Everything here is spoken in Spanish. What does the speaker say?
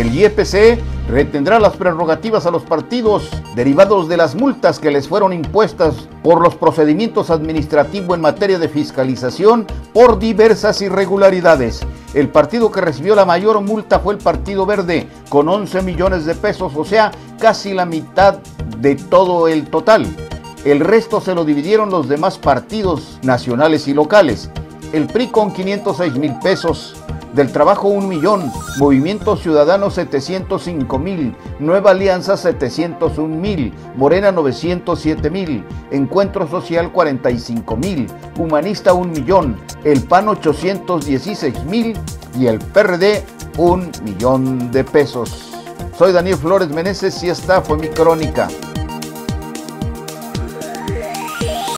El IEPC retendrá las prerrogativas a los partidos derivados de las multas que les fueron impuestas por los procedimientos administrativos en materia de fiscalización por diversas irregularidades. El partido que recibió la mayor multa fue el Partido Verde, con 11 millones de pesos, o sea, casi la mitad de todo el total. El resto se lo dividieron los demás partidos nacionales y locales. El PRI con 506 mil pesos, del Trabajo un millón, Movimiento Ciudadano 705 mil, Nueva Alianza 701 mil, Morena 907 mil, Encuentro Social 45 mil, Humanista un millón, el PAN 816 mil y el PRD un millón de pesos. Soy Daniel Flores Meneses y esta fue mi crónica.